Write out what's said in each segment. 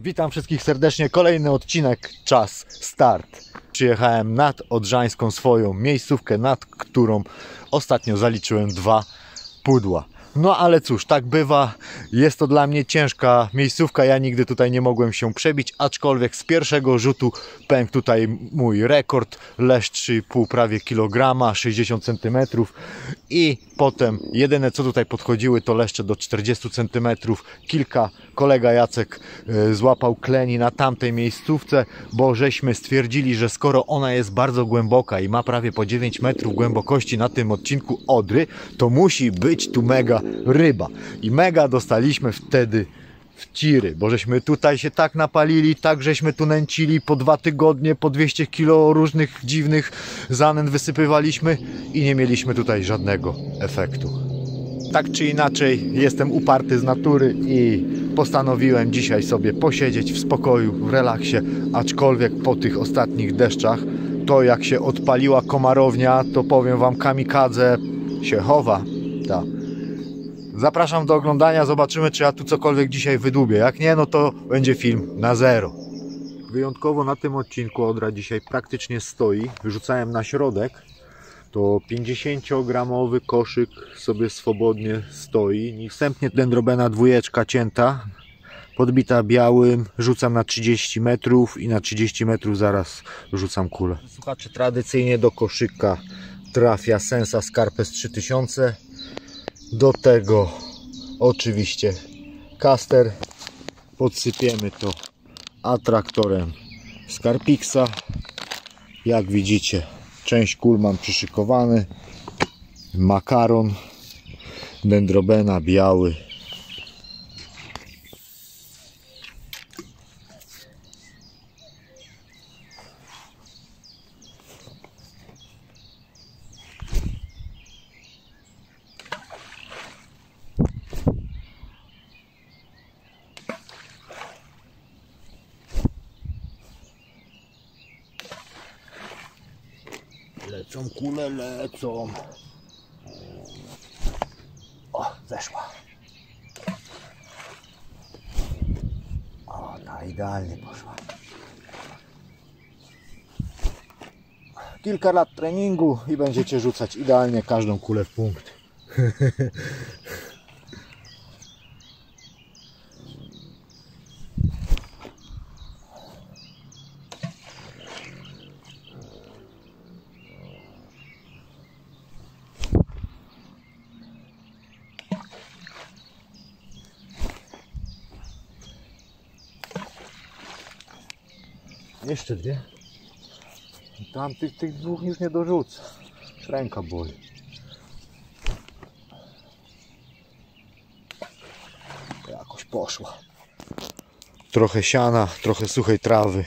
Witam wszystkich serdecznie. Kolejny odcinek Czas Start. Przyjechałem nad Odrzańską swoją miejscówkę, nad którą ostatnio zaliczyłem dwa pudła. No ale cóż, tak bywa. Jest to dla mnie ciężka miejscówka. Ja nigdy tutaj nie mogłem się przebić, aczkolwiek z pierwszego rzutu pękł tutaj mój rekord. Lesz 3,5 prawie kilograma, 60 cm. I potem jedyne co tutaj podchodziły to leszcze do 40 cm. Kilka kolega Jacek e, złapał kleni na tamtej miejscówce, bo żeśmy stwierdzili, że skoro ona jest bardzo głęboka i ma prawie po 9 metrów głębokości na tym odcinku Odry, to musi być tu mega ryba. I mega dostaliśmy wtedy w ciry, bo żeśmy tutaj się tak napalili, tak żeśmy tu nęcili po dwa tygodnie, po 200 kilo różnych dziwnych zanęt wysypywaliśmy i nie mieliśmy tutaj żadnego efektu. Tak czy inaczej, jestem uparty z natury i postanowiłem dzisiaj sobie posiedzieć w spokoju, w relaksie, aczkolwiek po tych ostatnich deszczach, to jak się odpaliła komarownia, to powiem Wam, kamikadze się chowa. Ta. Zapraszam do oglądania, zobaczymy czy ja tu cokolwiek dzisiaj wydłubię. Jak nie, no to będzie film na zero. Wyjątkowo na tym odcinku Odra dzisiaj praktycznie stoi. Rzucałem na środek. To 50-gramowy koszyk sobie swobodnie stoi. Następnie dendrobena dwójeczka cięta, podbita białym. Rzucam na 30 metrów i na 30 metrów zaraz rzucam kulę. Słuchacze, tradycyjnie do koszyka trafia Sensa Scarpes 3000 do tego oczywiście kaster. Podsypiemy to atraktorem Scarpixa. Jak widzicie, część kul mam przyszykowany. Makaron, dendrobena biały. Lecą kule, lecą. O, zeszła. O, ta idealnie poszła. Kilka lat treningu i będziecie rzucać idealnie każdą kulę w punkt. Jeszcze dwie. Tam tych, tych dwóch już nie dorzucę. Ręka boli. Jakoś poszła. Trochę siana, trochę suchej trawy,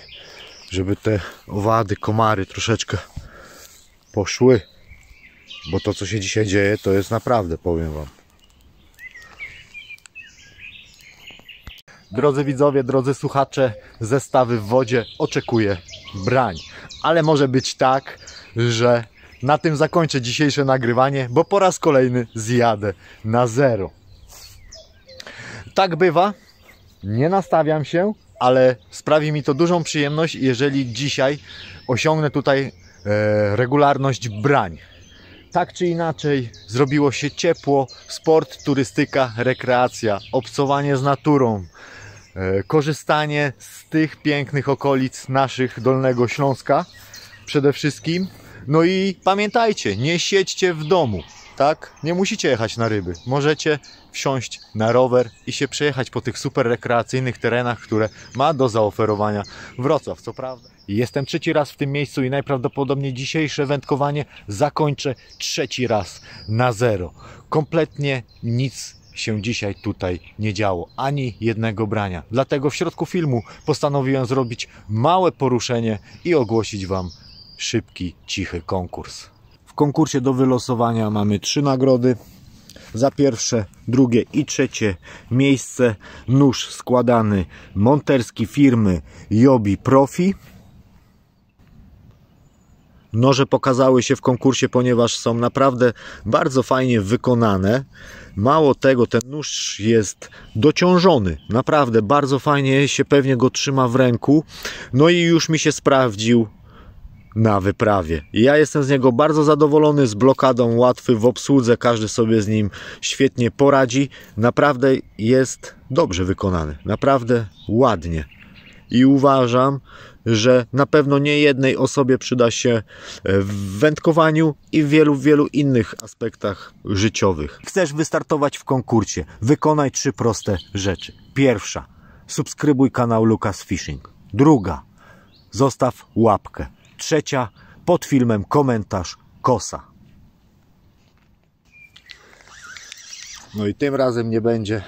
żeby te owady, komary troszeczkę poszły. Bo to co się dzisiaj dzieje to jest naprawdę, powiem wam. Drodzy widzowie, drodzy słuchacze, zestawy w wodzie oczekuje brań. Ale może być tak, że na tym zakończę dzisiejsze nagrywanie, bo po raz kolejny zjadę na zero. Tak bywa, nie nastawiam się, ale sprawi mi to dużą przyjemność, jeżeli dzisiaj osiągnę tutaj e, regularność brań. Tak czy inaczej, zrobiło się ciepło, sport, turystyka, rekreacja, obcowanie z naturą, korzystanie z tych pięknych okolic naszych Dolnego Śląska przede wszystkim. No i pamiętajcie, nie siedźcie w domu, tak? Nie musicie jechać na ryby. Możecie wsiąść na rower i się przejechać po tych super rekreacyjnych terenach, które ma do zaoferowania Wrocław, co prawda. Jestem trzeci raz w tym miejscu i najprawdopodobniej dzisiejsze wędkowanie zakończę trzeci raz na zero. Kompletnie nic się dzisiaj tutaj nie działo, ani jednego brania. Dlatego w środku filmu postanowiłem zrobić małe poruszenie i ogłosić Wam szybki, cichy konkurs. W konkursie do wylosowania mamy trzy nagrody. Za pierwsze, drugie i trzecie miejsce nóż składany monterski firmy Jobi Profi. Noże pokazały się w konkursie, ponieważ są naprawdę bardzo fajnie wykonane. Mało tego, ten nóż jest dociążony. Naprawdę bardzo fajnie się pewnie go trzyma w ręku. No i już mi się sprawdził na wyprawie. Ja jestem z niego bardzo zadowolony, z blokadą łatwy w obsłudze, każdy sobie z nim świetnie poradzi. Naprawdę jest dobrze wykonany, naprawdę ładnie. I uważam, że na pewno nie jednej osobie przyda się w wędkowaniu i w wielu, wielu innych aspektach życiowych. Chcesz wystartować w konkursie? Wykonaj trzy proste rzeczy. Pierwsza, subskrybuj kanał Lucas Fishing. Druga, zostaw łapkę. Trzecia, pod filmem komentarz kosa. No i tym razem nie będzie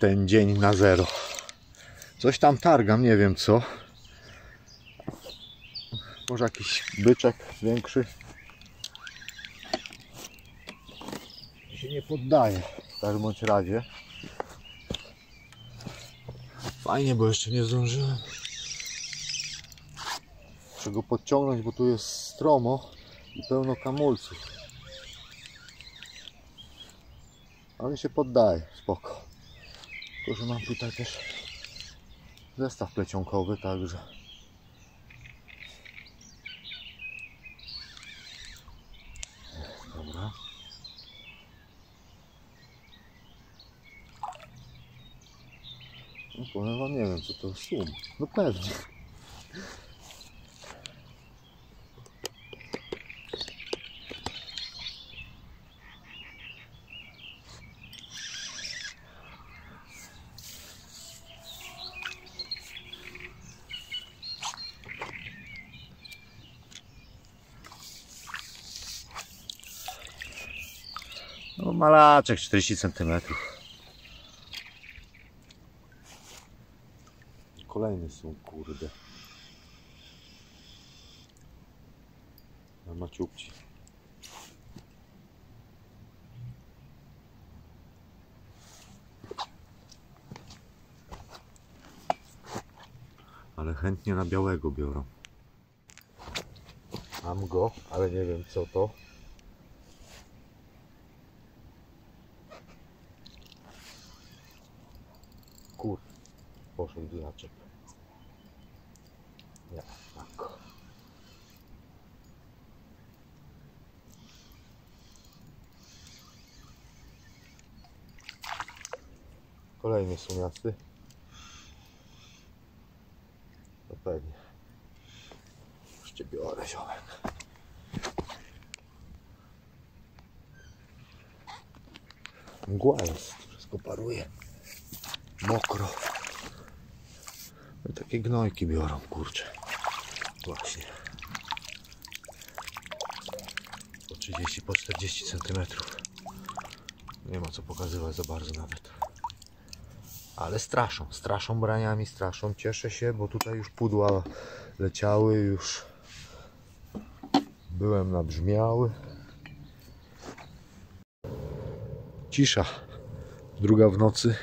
ten dzień na zero. Coś tam targam, nie wiem co. Może jakiś byczek większy. Się nie poddaje w każdym bądź razie. Fajnie, bo jeszcze nie zdążyłem. Muszę go podciągnąć, bo tu jest stromo i pełno kamulców. Ale się poddaje, spoko. Tylko, że mam tutaj też zestaw plecionkowy, także Dobra. No powiem wam, nie wiem co to sum. No pewnie. Malaczek 40 cm. Kolejny są kurde. Na maciupci. Ale chętnie na białego biorą. Mam go, ale nie wiem co to. Kur, poszedł wiaczek. Nie, tak. Kolejny sumiasty. To pewnie. Już cię biorę, ziomek. Mgła jest, wszystko paruje mokro. No, takie gnojki biorą, kurczę. Właśnie. Po 30, po 40 cm. Nie ma co pokazywać za bardzo nawet. Ale straszą, straszą braniami, straszą. Cieszę się, bo tutaj już pudła leciały, już byłem nabrzmiały. Cisza. Druga w nocy.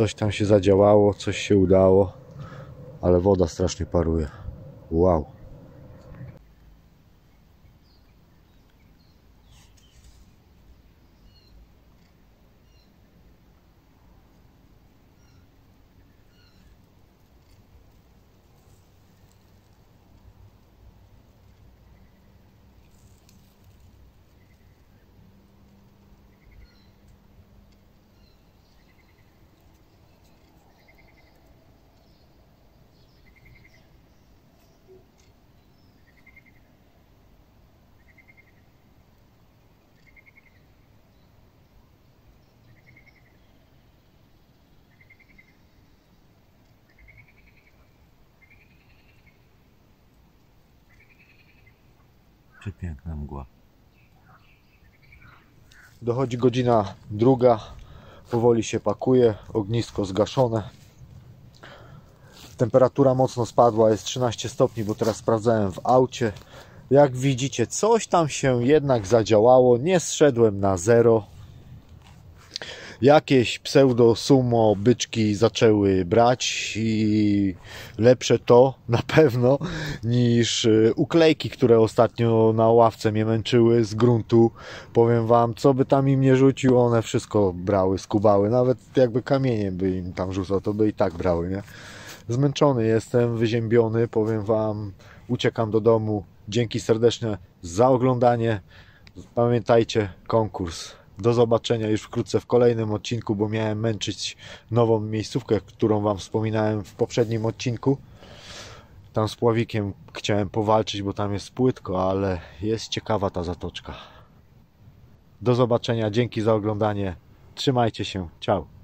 Coś tam się zadziałało, coś się udało, ale woda strasznie paruje. Wow. Przepiękna mgła. Dochodzi godzina druga. Powoli się pakuje. Ognisko zgaszone. Temperatura mocno spadła. Jest 13 stopni, bo teraz sprawdzałem w aucie. Jak widzicie, coś tam się jednak zadziałało. Nie zszedłem na zero. Jakieś pseudo sumo byczki zaczęły brać i lepsze to na pewno niż y, uklejki, które ostatnio na ławce mnie męczyły z gruntu. Powiem wam, co by tam im nie rzucił, one wszystko brały, skubały. Nawet jakby kamieniem by im tam rzucał, to by i tak brały, nie? Zmęczony jestem, wyziębiony, powiem wam, uciekam do domu. Dzięki serdeczne za oglądanie. Pamiętajcie, konkurs. Do zobaczenia już wkrótce w kolejnym odcinku, bo miałem męczyć nową miejscówkę, którą Wam wspominałem w poprzednim odcinku. Tam z Pławikiem chciałem powalczyć, bo tam jest płytko, ale jest ciekawa ta zatoczka. Do zobaczenia, dzięki za oglądanie. Trzymajcie się, ciao.